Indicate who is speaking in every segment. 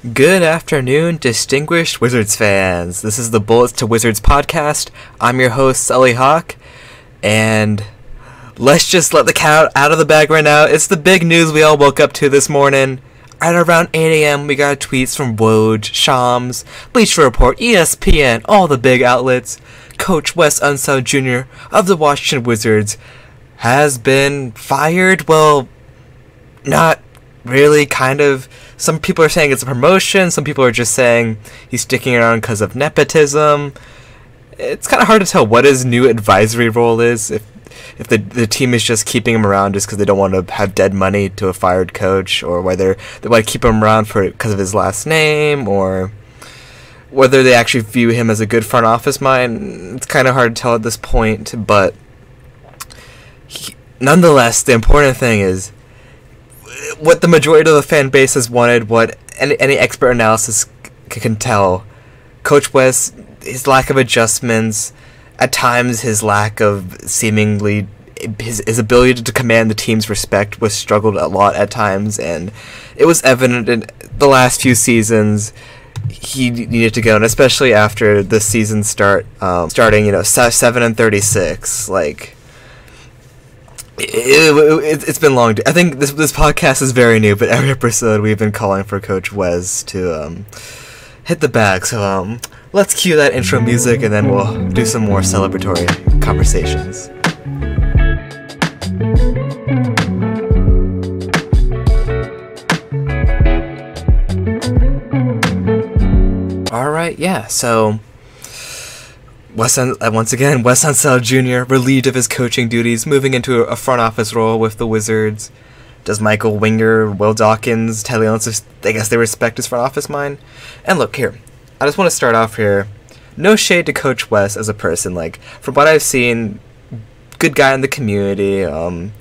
Speaker 1: Good afternoon, distinguished Wizards fans. This is the Bullets to Wizards podcast. I'm your host, Sully Hawk, and let's just let the cat out of the bag right now. It's the big news we all woke up to this morning. At around 8 a.m., we got tweets from Woj, Shams, Bleacher Report, ESPN, all the big outlets. Coach Wes Unseld Jr. of the Washington Wizards has been fired. Well, not really, kind of. Some people are saying it's a promotion, some people are just saying he's sticking around because of nepotism. It's kind of hard to tell what his new advisory role is. If if the the team is just keeping him around just because they don't want to have dead money to a fired coach, or whether they want to keep him around for because of his last name, or whether they actually view him as a good front office mind, it's kind of hard to tell at this point. But he, nonetheless, the important thing is what the majority of the fan base has wanted, what any, any expert analysis c- can tell. Coach Wes, his lack of adjustments, at times his lack of seemingly his, his ability to command the team's respect was struggled a lot at times, and it was evident in the last few seasons he needed to go, and especially after the season start, um, starting you know seven and thirty six, like it, has it, been long. I think this this podcast is very new, but every episode we've been calling for Coach Wes to um, hit the bag. So um, let's cue that intro music, and then we'll do some more celebratory conversations. All right, yeah. So Wes uh, once again, Wes Unseld Jr. relieved of his coaching duties, moving into a front office role with the Wizards. Does Michael Winger, Will Dawkins, Ted Leonsis, I guess they respect his front office mind? And look here, I just want to start off here. No shade to Coach Wes as a person. Like from what I've seen, good guy in the community. Um,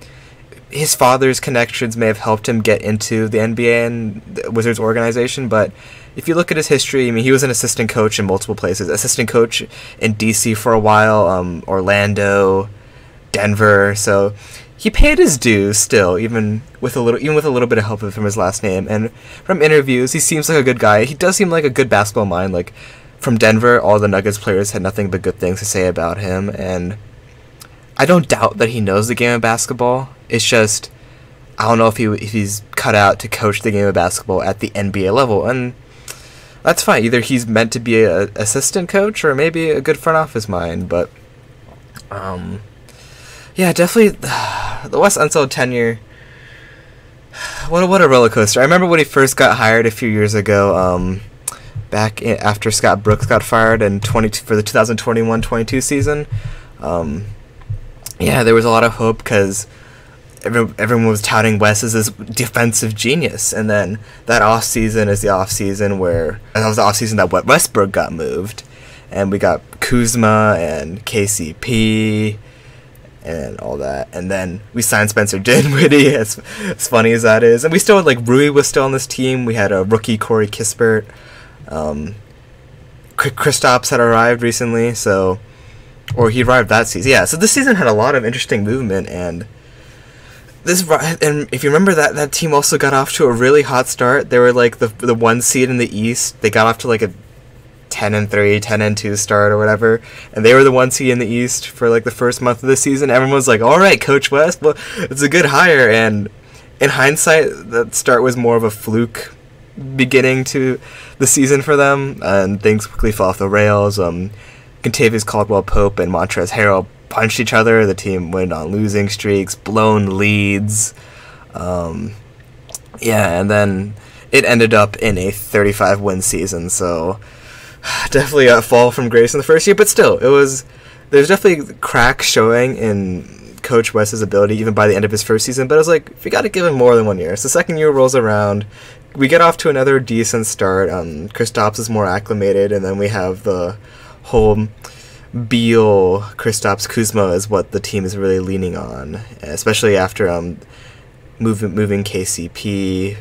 Speaker 1: his father's connections may have helped him get into the NBA and the Wizards organization, but if you look at his history, I mean, he was an assistant coach in multiple places. Assistant coach in DC for a while, um, Orlando, Denver. So he paid his dues still, even with a little, even with a little bit of help from his last name. And from interviews, he seems like a good guy. He does seem like a good basketball mind. Like from Denver, all the Nuggets players had nothing but good things to say about him, and I don't doubt that he knows the game of basketball. It's just I don't know if he if he's cut out to coach the game of basketball at the NBA level, and that's fine. Either he's meant to be a assistant coach or maybe a good front office mind. But um, yeah, definitely the Wes Unseld tenure. What a, what a roller coaster! I remember when he first got hired a few years ago. Um, back in, after Scott Brooks got fired in 22 for the 2021-22 season. Um, yeah, there was a lot of hope because everyone, everyone was touting Wes as this defensive genius, and then that off season is the off season where that was the off season that Westbrook got moved, and we got Kuzma and KCP and all that, and then we signed Spencer Dinwiddie. As, as funny as that is, and we still had like Rui was still on this team. We had a rookie Corey Kispert. Um, Kristaps had arrived recently, so or he arrived that season. Yeah, so this season had a lot of interesting movement and this and if you remember that that team also got off to a really hot start. They were like the the one seed in the East. They got off to like a 10 and 3, 10 and 2 start or whatever. And they were the one seed in the East for like the first month of the season. Everyone was like, "All right, Coach Wes, well, it's a good hire." And in hindsight, that start was more of a fluke beginning to the season for them, and things quickly fell off the rails. Um, Kentavious Caldwell Pope and Montrezl Harrell punched each other. The team went on losing streaks, blown leads. Um, yeah, and then it ended up in a 35 win season. So definitely a fall from grace in the first year, but still, it was. There's definitely cracks showing in Coach Wes's ability even by the end of his first season. But I was like, we got to give him more than one year. So the second year rolls around, we get off to another decent start. Um, Kristaps is more acclimated, and then we have the whole Beal, Kristaps, Kuzma is what the team is really leaning on, especially after um, moving moving KCP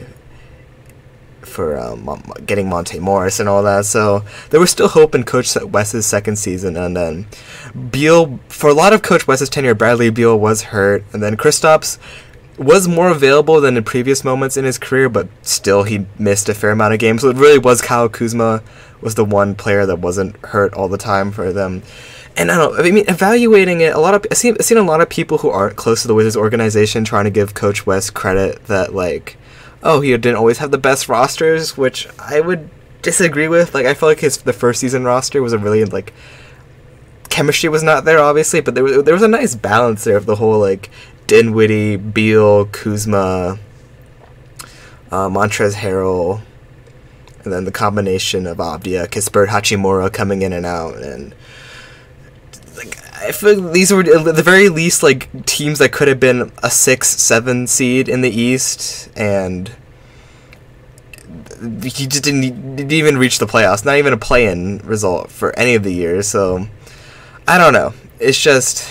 Speaker 1: for um, getting Monte Morris and all that. So there was still hope in Coach Wes's second season, and then Beal for a lot of Coach Wes's tenure, Bradley Beal was hurt, and then Kristaps. was more available than in previous moments in his career, but still he missed a fair amount of games. So it really was Kyle Kuzma was the one player that wasn't hurt all the time for them. And I don't. I mean, evaluating it, a lot of I've seen, I've seen a lot of people who aren't close to the Wizards organization trying to give Coach Wes credit that like, oh, he didn't always have the best rosters, which I would disagree with. Like, I feel like his the first season roster was a really like chemistry was not there, obviously, but there was there was a nice balance there of the whole like Dinwiddie, Beal, Kuzma, uh, Montrezl Harrell, and then the combination of Avdija, Kispert, Hachimura coming in and out, and like I feel like these were at the very least like teams that could have been a six, seven seed in the East, and he just didn't, didn't even reach the playoffs. Not even a play-in result for any of the years. So I don't know. It's just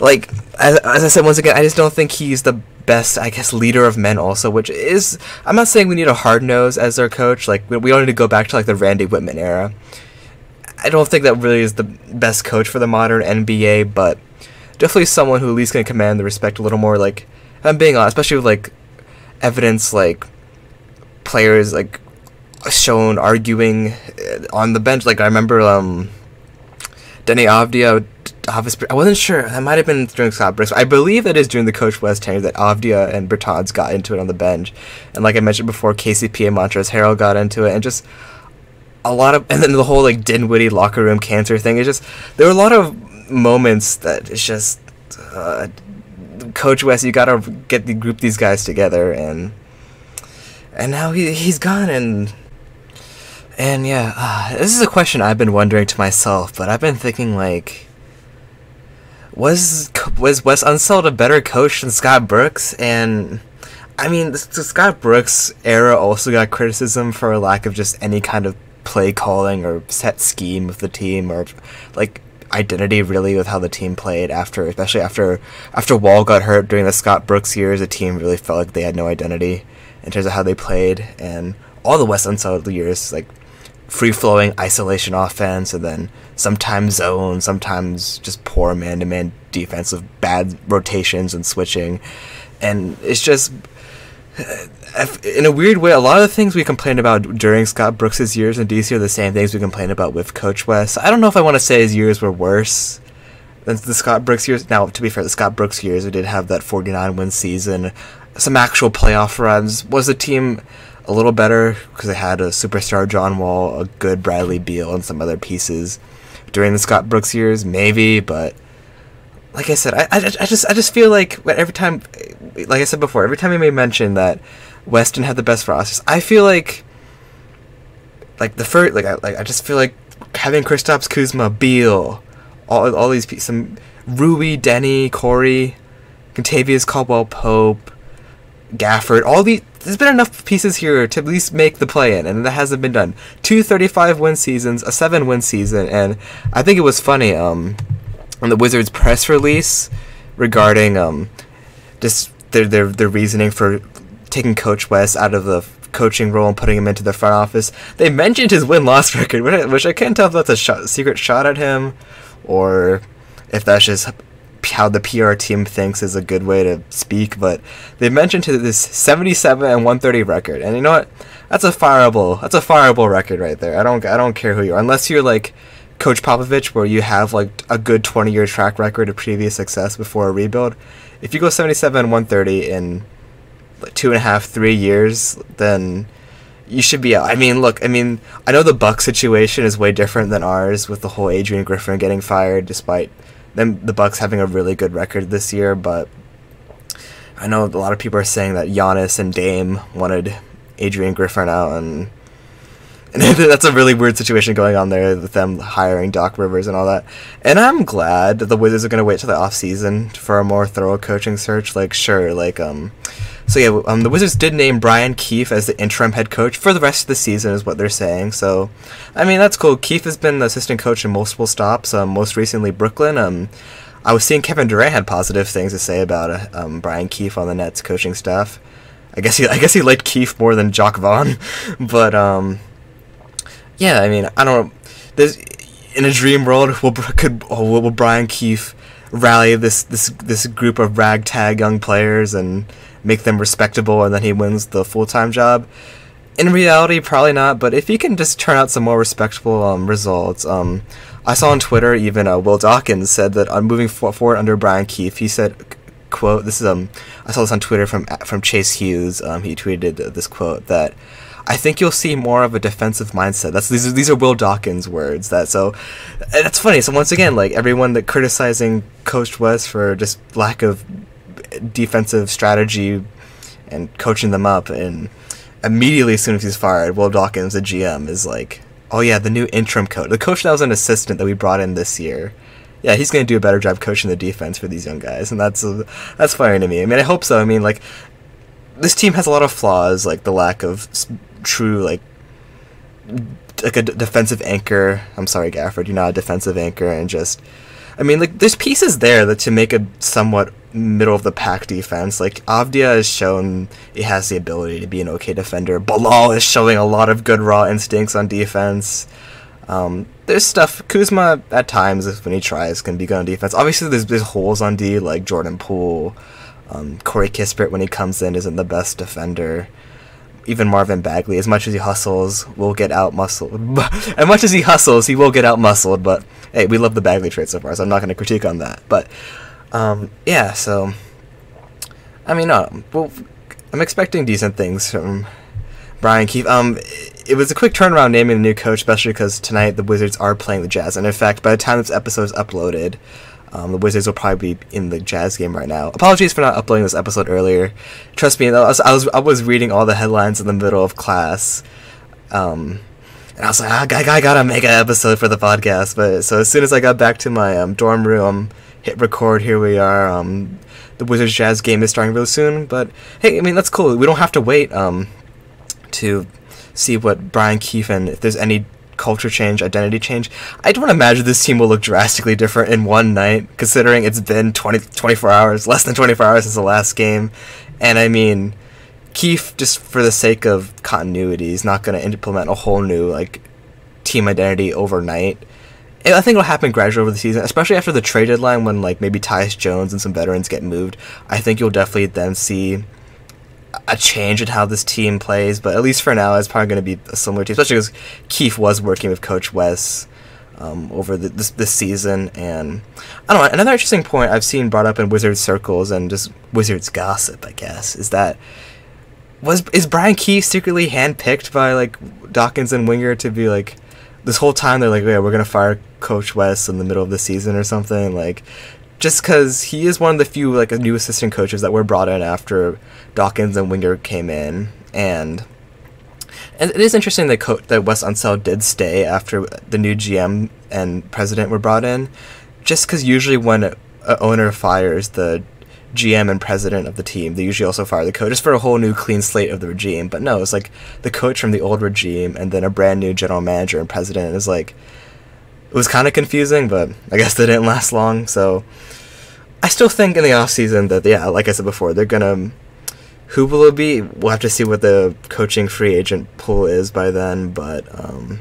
Speaker 1: like as, as I said once again, I just don't think he's the best, I guess, leader of men. Also, which is I'm not saying we need a hard nose as our coach. Like we, don't need to go back to like the Randy Wittman era. I don't think that really is the best coach for the modern NBA, but definitely someone who at least can command the respect a little more. Like I'm being honest, especially with like evidence like players like shown arguing uh, on the bench. Like I remember um Deni I wasn't sure. That might have been during Scott Brooks. I believe it is during the Coach Wes tenure that Avdija and Bertans got into it on the bench, and like I mentioned before, KCP and Montrezl Harrell got into it, and just a lot of, and then the whole like Dinwiddie locker room cancer thing. It's just there were a lot of moments that it's just uh, Coach Wes. You gotta get the group these guys together, and and now he he's gone, and and yeah, uh, this is a question I've been wondering to myself, but I've been thinking like was was Wes Unseld a better coach than Scott Brooks? And I mean, the, the Scott Brooks era also got criticism for a lack of just any kind of play calling or set scheme with the team or like identity really with how the team played after especially after after Wall got hurt during the Scott Brooks years the team really felt like they had no identity in terms of how they played and all the Wes Unseld years like free flowing isolation offense and then sometimes zone, sometimes just poor man to man defense with bad rotations and switching. And it's just in a weird way, a lot of the things we complained about during Scott Brooks's years in DC are the same things we complained about with Coach Wes. I don't know if I want to say his years were worse than the Scott Brooks years. Now, to be fair, the Scott Brooks years, we did have that 49 win season, some actual playoff runs. Was the team a little better because they had a superstar John Wall, a good Bradley Beal, and some other pieces during the Scott Brooks years, maybe. But like I said, I, I, I just I just feel like every time, like I said before, every time we may mention that Weston had the best rosters, I feel like like the first like I like I just feel like having Kristaps Kuzma, Beal, all all these some Rui, Deni, Corey, Kentavious Caldwell Pope, Gafford, all these there's been enough pieces here to at least make the play in, and that hasn't been done. Two 35 win seasons, a 7 win season, and I think it was funny um, on the Wizards press release regarding um, just their, their, their reasoning for taking Coach Wes out of the coaching role and putting him into the front office. They mentioned his win loss record, which I can't tell if that's a shot, secret shot at him or if that's just how the PR team thinks is a good way to speak, but they mentioned to this 77 and 130 record, and you know what? That's a fireable. That's a fireable record right there. I don't. I don't care who you are, unless you're like Coach Popovich, where you have like a good 20 year track record of previous success before a rebuild. If you go 77 and 130 in like two and a half, three years, then you should be out. I mean, look, I mean, I know the Buck situation is way different than ours with the whole Adrian Griffin getting fired despite them the Bucks having a really good record this year, but I know a lot of people are saying that Giannis and Dame wanted Adrian Griffin out, and and that's a really weird situation going on there with them hiring Doc Rivers and all that. And I'm glad that the Wizards are going to wait till the off season for a more thorough coaching search. Like, sure, like um, so yeah, um, the Wizards did name Brian Keefe as the interim head coach for the rest of the season, is what they're saying. So, I mean, that's cool. Keefe has been the assistant coach in multiple stops. Um, most recently Brooklyn. Um, I was seeing Kevin Durant had positive things to say about uh, um, Brian Keefe on the Nets coaching staff. I guess he, I guess he liked Keefe more than Jacque Vaughn, but um, yeah, I mean, I don't. There's in a dream world, will could will, will Brian Keefe rally this this this group of ragtag young players and make them respectable, and then he wins the full time job. In reality, probably not. But if he can just turn out some more respectable um, results, um, I saw on Twitter even uh, Will Dawkins said that on moving forward under Brian Keefe, he said, "quote This is um I saw this on Twitter from from Chase Hughes. Um, he tweeted this quote that." I think you'll see more of a defensive mindset. That's these are, these are Will Dawkins words. That so, that's funny. So once again, like everyone that criticizing Coach Wes for just lack of defensive strategy and coaching them up, and immediately as soon as he's fired, Will Dawkins, the GM, is like, "Oh yeah, the new interim coach, the coach that was an assistant that we brought in this year." Yeah, he's going to do a better job coaching the defense for these young guys, and that's uh, that's funny to me. I mean, I hope so. I mean, like this team has a lot of flaws, like the lack of true like like a d- defensive anchor. I'm sorry, Gafford, you're not a defensive anchor, and just I mean, like there's pieces there that to make a somewhat middle of the pack defense. Like Avdija has shown it has the ability to be an okay defender. Bilal is showing a lot of good raw instincts on defense. Um, there's stuff Kuzma at times when he tries can be good on defense. Obviously, there's there's holes on D like Jordan Poole. Um, Corey Kispert when he comes in isn't the best defender even Marvin Bagley, as much as he hustles, will get out muscled. as much as he hustles, he will get out muscled. But hey, we love the Bagley trade so far, so I'm not going to critique on that. But um, yeah, so I mean, no, well, I'm expecting decent things from Brian Keefe. Um, it was a quick turnaround naming the new coach, especially because tonight the Wizards are playing the Jazz, and in fact, by the time this episode is uploaded. Um, the Wizards will probably be in the Jazz game right now. Apologies for not uploading this episode earlier. Trust me, I was I was, I was reading all the headlines in the middle of class, um, and I was like, ah, I, I gotta make an episode for the podcast. But so as soon as I got back to my um, dorm room, hit record. Here we are. Um, the Wizards Jazz game is starting real soon. But hey, I mean that's cool. We don't have to wait um, to see what Brian Keefe and if there's any culture change, identity change. I don't imagine this team will look drastically different in one night, considering it's been 20, 24 hours, less than 24 hours since the last game. And I mean, Keefe, just for the sake of continuity, is not going to implement a whole new like team identity overnight. I think it'll happen gradually over the season, especially after the trade deadline when like maybe Tyus Jones and some veterans get moved. I think you'll definitely then see a change in how this team plays, but at least for now, it's probably going to be a similar team, especially because Keefe was working with Coach Wes um, over the, this this season. And I don't know. Another interesting point I've seen brought up in Wizards circles and just Wizards gossip, I guess, is that was is Brian Keefe secretly handpicked by like Dawkins and Winger to be like this whole time they're like, yeah, we're gonna fire Coach Wes in the middle of the season or something like just because he is one of the few like new assistant coaches that were brought in after Dawkins and Winger came in, and and it is interesting that co- that Wes Unseld did stay after the new GM and president were brought in, just because usually when a, owner fires the GM and president of the team, they usually also fire the coach just for a whole new clean slate of the regime. But no, it's like the coach from the old regime and then a brand new general manager and president is like it was kind of confusing, but I guess they didn't last long. So I still think in the off season that yeah, like I said before, they're gonna. Who will it be? We'll have to see what the coaching free agent pool is by then, but um,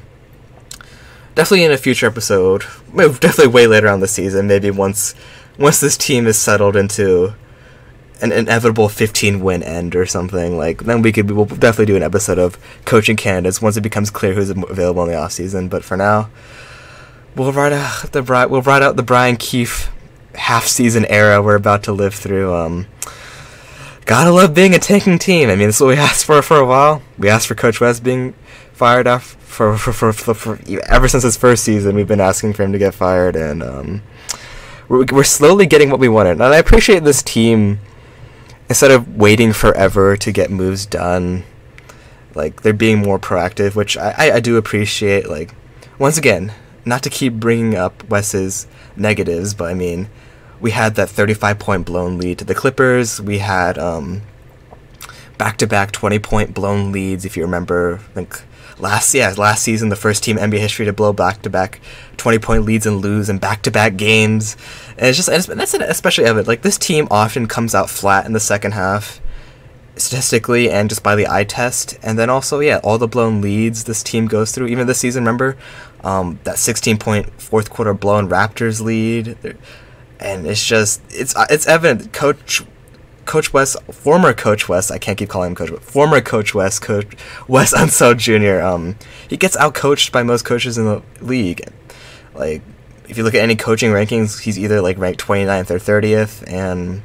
Speaker 1: definitely in a future episode, definitely way later on the season, maybe once once this team is settled into an inevitable 15 win end or something like then we could we'll definitely do an episode of coaching candidates once it becomes clear who's available in the off season but for now we'll ride out the we'll ride out the Brian Keefe half season era we're about to live through. Um, gotta love being a tanking team. I mean, that's what we asked for for a while. We asked for Coach Wes being fired off for for, for, for, for ever since his first season. We've been asking for him to get fired, and um, we're we're slowly getting what we wanted. And I appreciate this team. Instead of waiting forever to get moves done, like they're being more proactive, which I, I, I do appreciate. Like once again, not to keep bringing up Wes's negatives, but I mean, we had that 35 point blown lead to the Clippers. We had um, back-to-back 20 point blown leads. If you remember, think last yeah last season, the first team NBA history to blow back-to-back 20 point leads and lose in back-to-back games. And it's just and that's especially evident. Like this team often comes out flat in the second half statistically and just by the eye test. And then also, yeah, all the blown leads this team goes through. Even this season, remember um, that 16 point fourth quarter blown Raptors lead. and it's just it's uh, it's evident coach Coach Wes, former Coach Wes, I can't keep calling him Coach, Wes, former Coach Wes, Coach Wes Unseld Jr. Um, he gets outcoached by most coaches in the league. Like, if you look at any coaching rankings, he's either like ranked 29th or 30th, and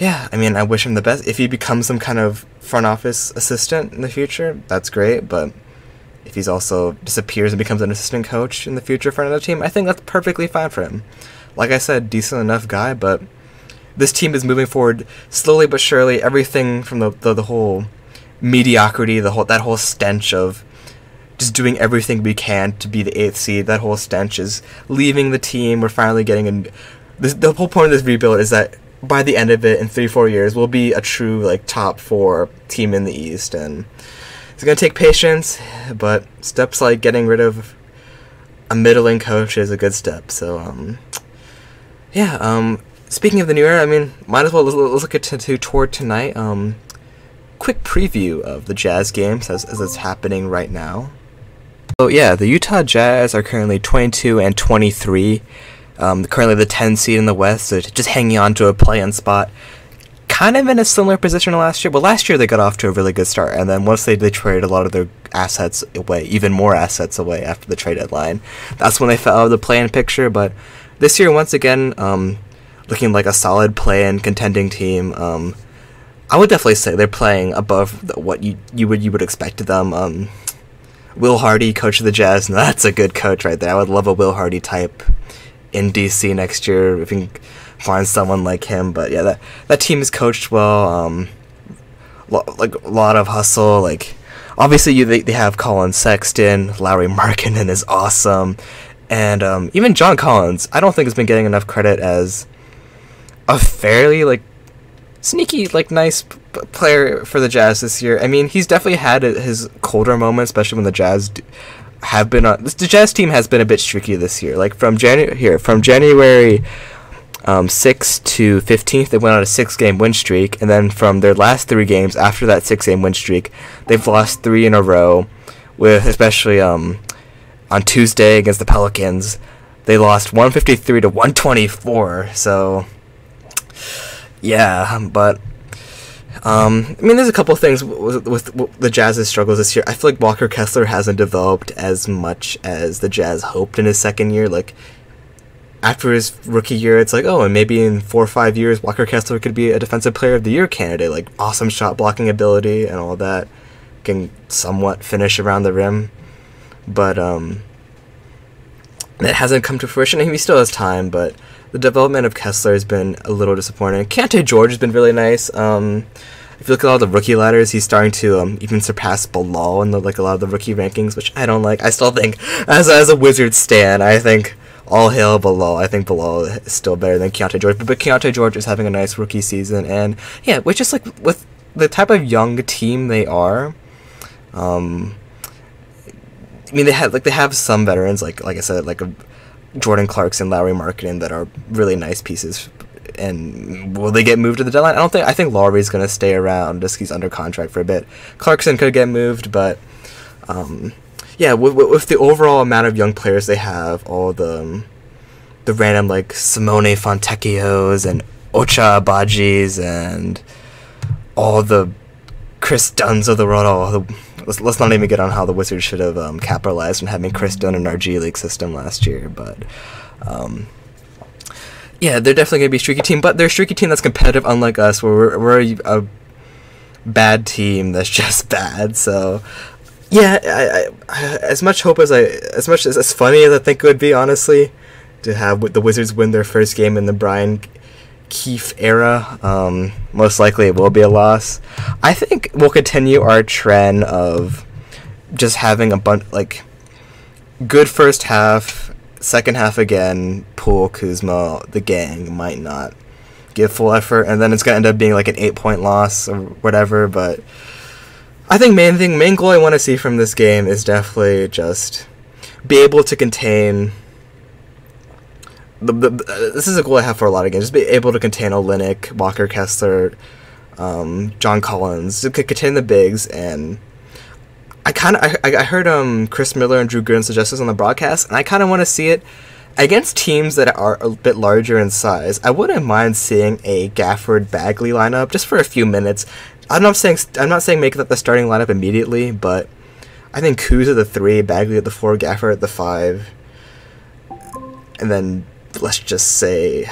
Speaker 1: yeah, I mean, I wish him the best. If he becomes some kind of front office assistant in the future, that's great. But if he's also disappears and becomes an assistant coach in the future for another team, I think that's perfectly fine for him. Like I said, decent enough guy, but this team is moving forward slowly but surely. Everything from the the, the whole mediocrity, the whole that whole stench of just doing everything we can to be the eighth seed. That whole stench is leaving the team. We're finally getting in. This, the whole point of this rebuild is that by the end of it, in three four years, we'll be a true like top four team in the East, and it's gonna take patience. But steps like getting rid of a middling coach is a good step. So um, yeah, um, Speaking of the new era, I mean, might as well let's, look at to, tour tonight. Um, quick preview of the Jazz games as, as it's happening right now. So yeah, the Utah Jazz are currently 22 and 23. Um, currently the 10 seed in the West, so just hanging on to a play-in spot. Kind of in a similar position to last year. But last year they got off to a really good start, and then once they, they traded a lot of their assets away, even more assets away after the trade deadline, that's when they fell out of the play-in picture. But this year, once again, um, looking like a solid play and contending team. Um, I would definitely say they're playing above what you you would you would expect of them. Um, Will Hardy, coach of the Jazz, that's a good coach right there. I would love a Will Hardy type in DC next year if you can find someone like him. But yeah, that that team is coached well. Um, lo- like a lot of hustle. Like obviously you they, they have Collin Sexton, Lauri Markkanen is awesome, and um, even John Collins. I don't think has been getting enough credit as a fairly like sneaky like nice p- player for the Jazz this year. I mean, he's definitely had his colder moments, especially when the Jazz have been on. The Jazz team has been a bit streaky this year. Like from January here, from January um, 6th to 15th, they went on a six game win streak. And then from their last three games after that six game win streak, they've lost three in a row, with especially um, on Tuesday against the Pelicans. They lost 153 to 124. So yeah, but um, I mean, there's a couple things with, with, with, the Jazz's struggles this year. I feel like Walker Kessler hasn't developed as much as the Jazz hoped in his second year. Like after his rookie year, it's like, oh, and maybe in four or five years, Walker Kessler could be a Defensive Player of the Year candidate. Like awesome shot blocking ability and all that, can somewhat finish around the rim, but um, that hasn't come to fruition. He still has time, but the development of Kessler has been a little disappointing. Keyonte George has been really nice. Um, if you look at all the rookie ladders, he's starting to um, even surpass Bilal in the, like a lot of the rookie rankings, which I don't like. I still think, as as a Wizard stan, I think all hail Bilal. I think Bilal is still better than Keyonte George, but, but Keyonte George is having a nice rookie season, and yeah, which just like with the type of young team they are. Um, I mean, they have like they have some veterans, like like I said, like a Jordan Clarkson, Lauri Markkanen that are really nice pieces. And will they get moved to the deadline? I don't think. I think Lauri's going to stay around just he's under contract for a bit. Clarkson could get moved, but um, yeah, with, with, the overall amount of young players they have, all the um, the random like Simone Fontecchios and Ochai Agbajis and all the Kris Dunns of the world, all the let's, let's not even get on how the Wizards should have um, capitalized on having Kris Dunn in our G League system last year, but. Um, yeah, they're definitely gonna be a streaky team, but they're a streaky team that's competitive, unlike us, where we're, we're a, a bad team that's just bad. So, yeah, I, I, as much hope as I, as much as as funny as I think it would be, honestly, to have the Wizards win their first game in the Brian Keefe era. Um, most likely it will be a loss. I think we'll continue our trend of just having a bunch like good first half, second half again. Poole, Kuzma, the gang might not give full effort, and then it's gonna end up being like an eight point loss or whatever. But I think main thing, main goal I want to see from this game is definitely just be able to contain the, the, this is a goal I have for a lot of games. Just be able to contain Olynyk, Walker Kessler, um, John Collins, to contain the bigs, and I kind of I, I heard um Chris Miller and Drew Gooden suggest this on the broadcast, and I kind of want to see it against teams that are a bit larger in size, I wouldn't mind seeing a Gafford Bagley lineup just for a few minutes. I'm not saying I'm not saying make that the starting lineup immediately, but I think Kuz at the three, Bagley at the four, Gafford at the five, and then let's just say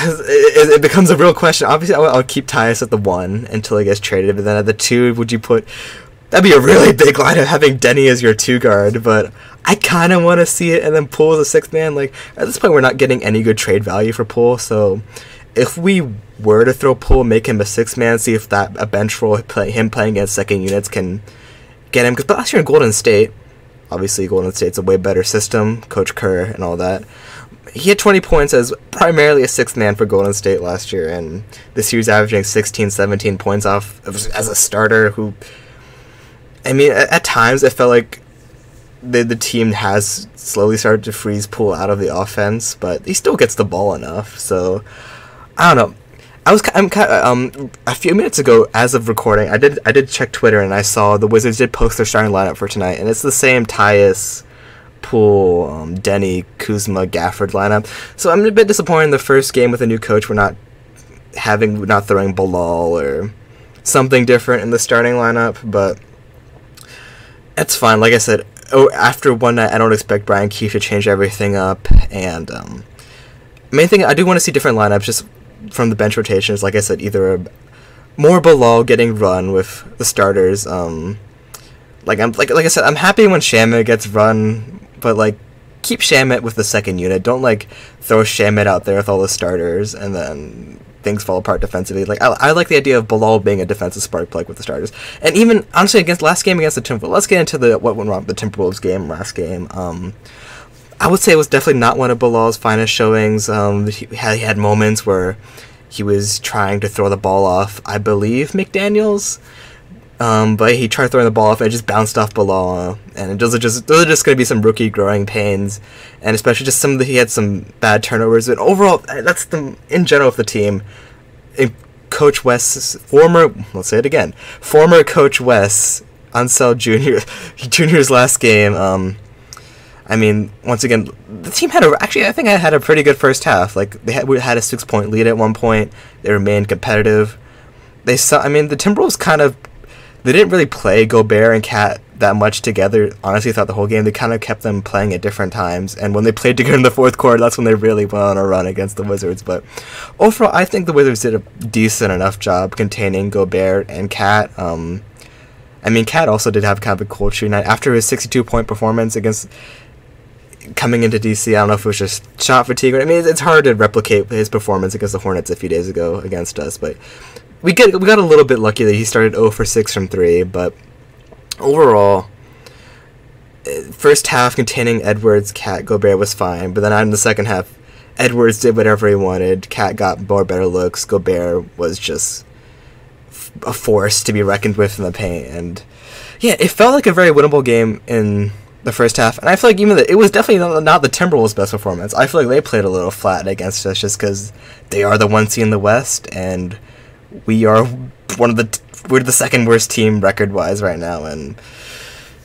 Speaker 1: it, it, becomes a real question. Obviously, I'll, I'll keep Tyus at the one until he gets traded, but then at the two, would you put? That'd be a really big line of having Deni as your two guard, but I kind of want to see it, and then Poole as a sixth man. Like at this point, we're not getting any good trade value for Poole, so if we were to throw Poole, make him a six man, see if that a bench role, play, him playing against second units can get him. Because last year in Golden State, obviously Golden State's a way better system, Coach Kerr and all that he had 20 points as primarily a sixth man for Golden State last year, and this year's averaging 16, 17 points off as a starter. Who, I mean, at, at times it felt like the the team has slowly started to freeze Poole out of the offense, but he still gets the ball enough. So I don't know. I was I'm kind of, um a few minutes ago, as of recording, I did I did check Twitter and I saw the Wizards did post their starting lineup for tonight, and it's the same Tyus Poole, um, Deni, Kuzma, Gafford lineup. So I'm a bit disappointed in the first game with a new coach. We're not having, not throwing Bilal or something different in the starting lineup, but it's fine. Like I said, oh, after one night, I don't expect Brian Keefe to change everything up. And um, main thing, I do want to see different lineups just from the bench rotations. Like I said, either a, more Bilal getting run with the starters. Um, like I'm like like I said, I'm happy when Shamet gets run but like keep Shamet with the second unit. Don't like throw Shamet out there with all the starters and then things fall apart defensively. Like I, I like the idea of Bilal being a defensive spark plug with the starters. And even honestly against last game against the Timberwolves, let's get into the what went wrong with the Timberwolves game last game. Um, I would say it was definitely not one of Bilal's finest showings. Um, he had, he had moments where he was trying to throw the ball off. I believe McDaniels. Um, but he tried throwing the ball off and it just bounced off below, and those are just those are just going to be some rookie growing pains, and especially just some of the, he had some bad turnovers. And overall, that's the in general of the team. Coach Wes's former, let's say it again, former Coach Wes Unseld Junior, Junior's last game. Um, I mean, once again, the team had a actually I think I had a pretty good first half. Like they had had a six point lead at one point. They remained competitive. They saw. I mean, the Timberwolves kind of they didn't really play Gobert and KAT that much together. Honestly, throughout the whole game, they kind of kept them playing at different times. And when they played together in the fourth quarter, that's when they really went on a run against the Wizards. But overall, I think the Wizards did a decent enough job containing Gobert and KAT. Um, I mean, KAT also did have kind of a cold shooting night after his 62 point performance against coming into DC. I don't know if it was just shot fatigue. I mean, it's hard to replicate his performance against the Hornets a few days ago against us, but we get we got a little bit lucky that he started 0 for 6 from 3, but overall eh, first half containing Edwards, KAT, Gobert was fine, but then in the second half Edwards did whatever he wanted, KAT got more better looks, Gobert was just a force to be reckoned with in the paint and yeah, it felt like a very winnable game in the first half, and I feel like even the, it was definitely not, not, the Timberwolves' best performance. I feel like they played a little flat against us just because they are the one seed in the West, and we are one of the we're the second worst team record wise right now, and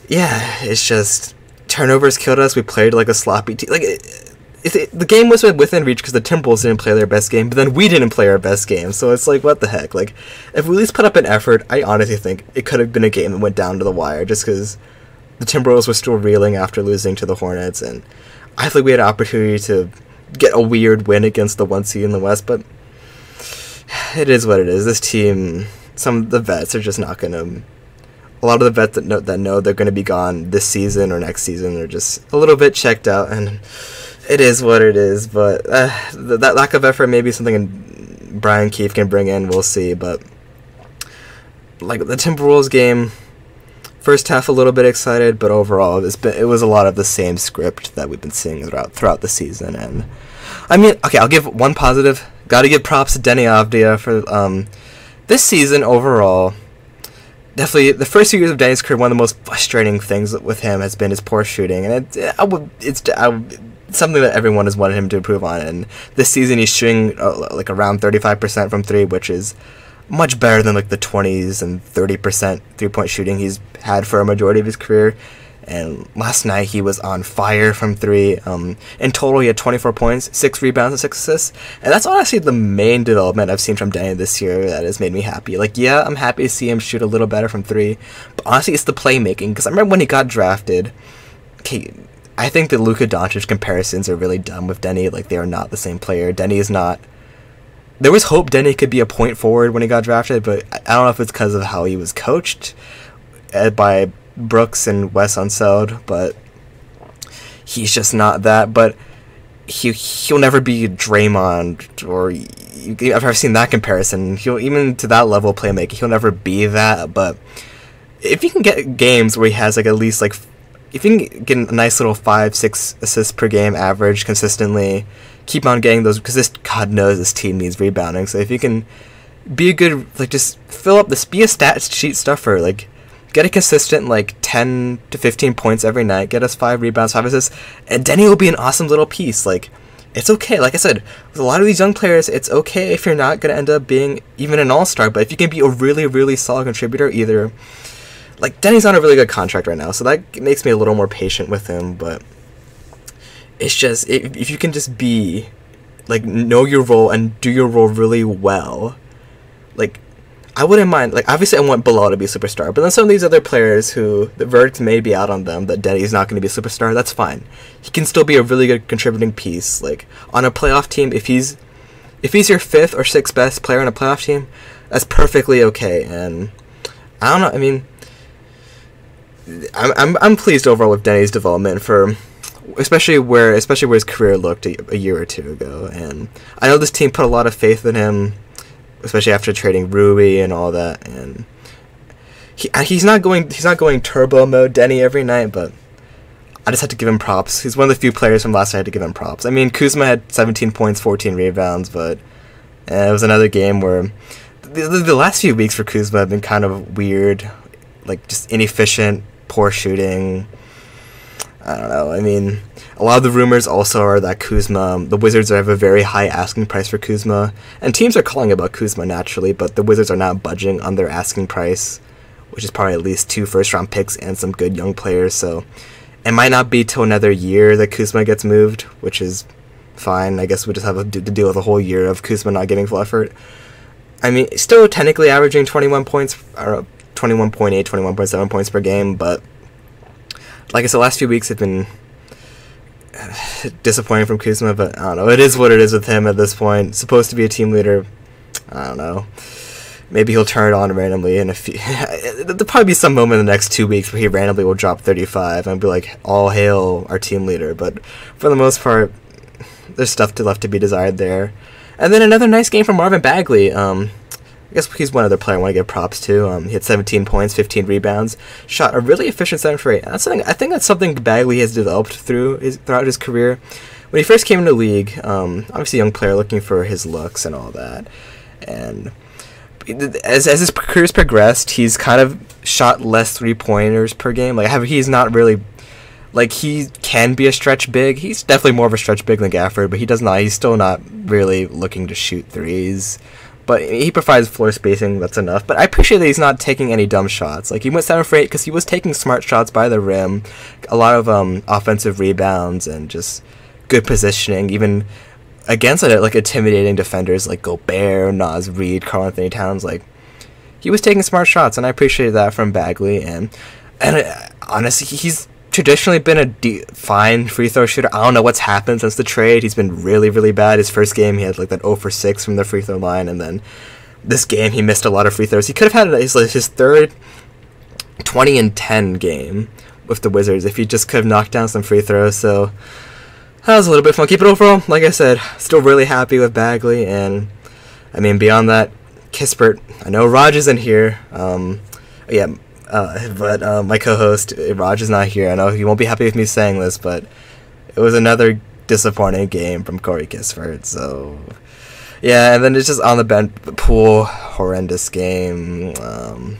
Speaker 1: yeah, it's just turnovers killed us. We played like a sloppy team. Like it, it, the game was within reach because the Timberwolves didn't play their best game, but then we didn't play our best game. So it's like, what the heck? Like, if we at least put up an effort, I honestly think it could have been a game that went down to the wire, just because the Timberwolves were still reeling after losing to the Hornets, and I think we had an opportunity to get a weird win against the one seed in the West, but it is what it is. This team, some of the vets are just not going to. A lot of the vets that know, that know they're going to be gone this season or next season are just a little bit checked out, and it is what it is. But uh, th- that lack of effort may be something Brian Keefe can bring in. We'll see. But like the Timberwolves game, first half a little bit excited, but overall been, it was a lot of the same script that we've been seeing throughout throughout the season. And I mean, okay, I'll give one positive Got to give props to Deni Avdija for um, this season overall. Definitely, the first few years of Deni's career, one of the most frustrating things with him has been his poor shooting, and it, I would, it's I would, something that everyone has wanted him to improve on. And this season, he's shooting uh, like around thirty five percent from three, which is much better than like the twenties and thirty percent three point shooting he's had for a majority of his career. And last night he was on fire from three. Um, in total, he had 24 points, six rebounds, and six assists. And that's honestly the main development I've seen from Deni this year that has made me happy. Like, yeah, I'm happy to see him shoot a little better from three, but honestly, it's the playmaking. Because I remember when he got drafted. Okay, I think the Luka Doncic comparisons are really dumb with Deni. Like, they are not the same player. Deni is not. There was hope Deni could be a point forward when he got drafted, but I don't know if it's because of how he was coached uh, by Brooks and Wes Unseld, but he's just not that. But he he'll never be Draymond or I've never seen that comparison. He'll even to that level playmaking, he'll never be that. But if you can get games where he has like at least like if you can get a nice little five six assists per game average consistently, keep on getting those because this God knows this team needs rebounding. So if you can be a good like just fill up this be a stat sheet stuffer like get a consistent like 10 to 15 points every night, get us five rebounds, five assists, and Deni will be an awesome little piece. Like, it's okay. Like I said, with a lot of these young players, it's okay if you're not going to end up being even an all star, but if you can be a really, really solid contributor, either. Like, Deni's on a really good contract right now, so that makes me a little more patient with him, but it's just, if, if you can just be, like, know your role and do your role really well, like, I wouldn't mind. Like, obviously, I want Bilal to be a superstar, but then some of these other players who the verdict may be out on them that Deni's not going to be a superstar. That's fine. He can still be a really good contributing piece. Like on a playoff team, if he's if he's your fifth or sixth best player on a playoff team, that's perfectly okay. And I don't know. I mean, I'm I'm, I'm pleased overall with Deni's development for especially where especially where his career looked a, a year or two ago. And I know this team put a lot of faith in him especially after trading Rui and all that. And he uh, he's not going he's not going turbo mode Deni every night, but I just had to give him props. He's one of the few players from last night to give him props. I mean, Kuzma had 17 points, 14 rebounds, but uh, it was another game where the, the, the last few weeks for Kuzma have been kind of weird, like just inefficient, poor shooting. I don't know. I mean, a lot of the rumors also are that Kuzma, the Wizards have a very high asking price for Kuzma, and teams are calling about Kuzma naturally, but the Wizards are not budging on their asking price, which is probably at least two first round picks and some good young players. So it might not be till another year that Kuzma gets moved, which is fine. I guess we just have to deal with a whole year of Kuzma not getting full effort. I mean, still technically averaging 21 points, or 21.8, 21.7 points per game, but like I said, the last few weeks have been disappointing from Kuzma, but I don't know. It is what it is with him at this point. Supposed to be a team leader. I don't know. Maybe he'll turn it on randomly in a few. There'll probably be some moment in the next two weeks where he randomly will drop 35 and be like, all hail our team leader. But for the most part, there's stuff to left to be desired there. And then another nice game from Marvin Bagley. Um, I guess he's one other player I want to give props to. Um, he had 17 points, 15 rebounds, shot a really efficient 7 for 8. that's something I think that's something Bagley has developed through his, throughout his career. When he first came into the league, um, obviously a young player looking for his looks and all that, and as as his career's progressed, he's kind of shot less three pointers per game. Like have, he's not really like he can be a stretch big. He's definitely more of a stretch big than Gafford, but he does not. He's still not really looking to shoot threes but he provides floor spacing. That's enough. But I appreciate that he's not taking any dumb shots. Like he went seven for eight because he was taking smart shots by the rim, a lot of um, offensive rebounds and just good positioning, even against it, like intimidating defenders like Gobert, Naz Reid, Karl-Anthony Towns. Like he was taking smart shots, and I appreciated that from Bagley. And and uh, honestly, he's traditionally been a de- fine free throw shooter. I don't know what's happened since the trade. He's been really, really bad. His first game, he had like that 0 for 6 from the free throw line, and then this game, he missed a lot of free throws. He could have had his, his third 20 and 10 game with the Wizards if he just could have knocked down some free throws. So that was a little bit funky, but overall, like I said, still really happy with Bagley. And I mean, beyond that, Kispert. I know Raj isn't here. Um, yeah, uh, but uh, my co-host Raj is not here. I know he won't be happy with me saying this, but it was another disappointing game from Corey Kispert. So yeah, and then it's just on the bench, Poole, horrendous game. Um,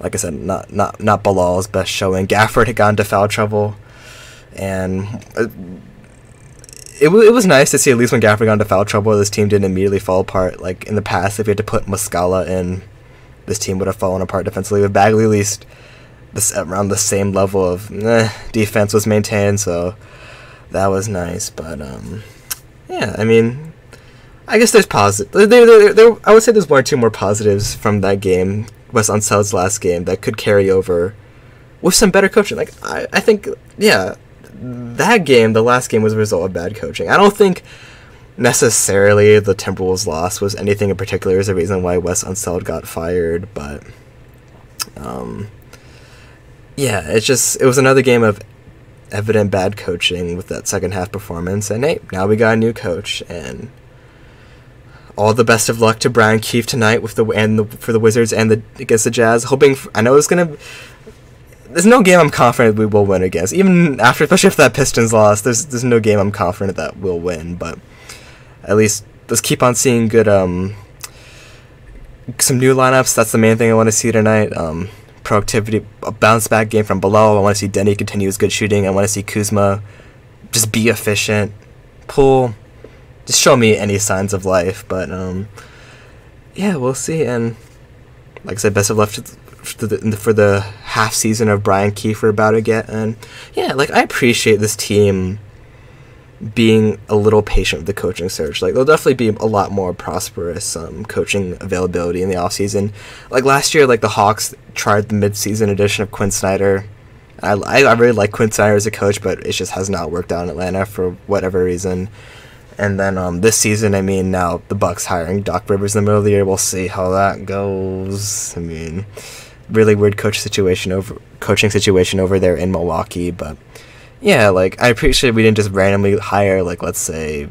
Speaker 1: like I said, not not not Bilal's best showing. Gafford had gone into foul trouble, and uh, it, it was nice to see at least when Gafford got into foul trouble, this team didn't immediately fall apart. Like in the past, if you had to put Muscala in this team would have fallen apart defensively. With Bagley, at least this around the same level of eh, defense was maintained, so that was nice. But um, yeah, I mean, I guess there's positive. There, there, there, I would say there's one or two more positives from that game, Wes Unseld's last game, that could carry over with some better coaching. Like I, I think, yeah, that game, the last game, was a result of bad coaching. I don't think necessarily the Timberwolves' loss was anything in particular as a reason why Wes Unseld got fired, but um, yeah, it's just it was another game of evident bad coaching with that second half performance, and hey, now we got a new coach, and all the best of luck to Brian Keefe tonight with the and the, for the Wizards and the against the Jazz. Hoping for, I know it's gonna. There's no game I'm confident we will win against, even after, especially if that Pistons loss. There's there's no game I'm confident that we'll win, but at least let's keep on seeing good um some new lineups. That's the main thing I want to see tonight. Um, productivity, a bounce back game from below. I want to see Deni continue his good shooting. I want to see Kuzma just be efficient, Poole, just show me any signs of life. But um, yeah, we'll see. And like I said, best of luck for the, for the half season of Brian Kiefer about to get. And yeah, like I appreciate this team being a little patient with the coaching search. Like there'll definitely be a lot more prosperous um, coaching availability in the offseason. Like last year, like the Hawks tried the mid-season edition of Quin Snyder. I, I really like Quin Snyder as a coach, but it just has not worked out in Atlanta for whatever reason. And then um, this season, I mean, now the Bucks hiring Doc Rivers in the middle of the year. We'll see how that goes. I mean, really weird coach situation over coaching situation over there in Milwaukee, but yeah, like I appreciate we didn't just randomly hire like let's say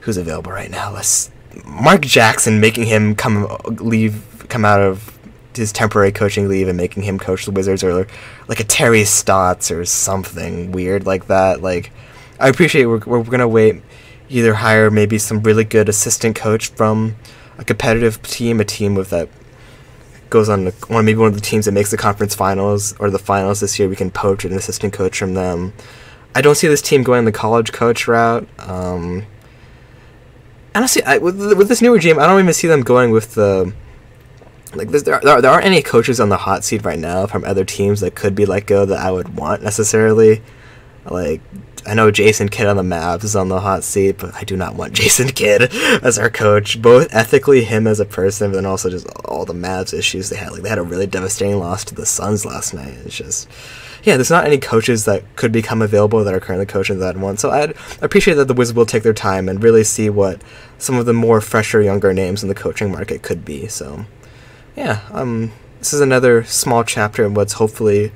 Speaker 1: who's available right now. Let's Mark Jackson making him come leave come out of his temporary coaching leave and making him coach the Wizards or like a Terry Stotts or something weird like that. Like I appreciate we're we're gonna wait either hire maybe some really good assistant coach from a competitive team, a team with that goes on one maybe one of the teams that makes the conference finals or the finals this year. We can poach an assistant coach from them. I don't see this team going the college coach route. Um, honestly, I, with, with this new regime, I don't even see them going with the like there, there aren't any coaches on the hot seat right now from other teams that could be let go that I would want necessarily. Like I know Jason Kidd on the Mavs is on the hot seat, but I do not want Jason Kidd as our coach. Both ethically, him as a person, but then also just all the Mavs issues they had. Like they had a really devastating loss to the Suns last night. It's just, yeah, there's not any coaches that could become available that are currently coaching that one. So I'd appreciate that the Wizards will take their time and really see what some of the more fresher, younger names in the coaching market could be. So, yeah, um, this is another small chapter in what's hopefully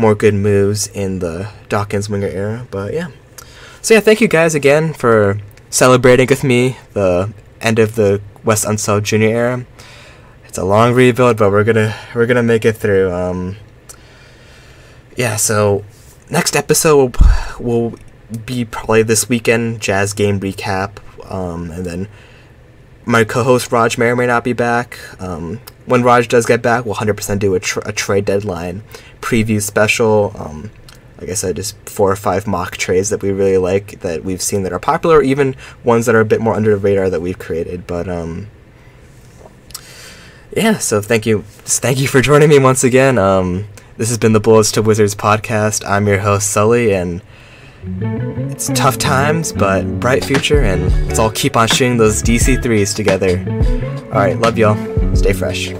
Speaker 1: more good moves in the Dawkins Winger era. But yeah. So yeah, thank you guys again for celebrating with me the end of the Wes Unseld Jr. era. It's a long rebuild, but we're gonna we're gonna make it through. Um, yeah, so next episode will, will be probably this weekend Jazz game recap, um, and then my co-host Raj may or may not be back. Um, when Raj does get back, we'll 100% do a, a trade deadline preview special. Um, like I said, just four or five mock trades that we really like that we've seen that are popular, or even ones that are a bit more under the radar that we've created. But um, yeah, so thank you, thank you for joining me once again. Um, this has been the Bullets to Wizards podcast. I'm your host Sully, and it's tough times, but bright future, and let's all keep on shooting those DC threes together. All right, love y'all. Stay fresh.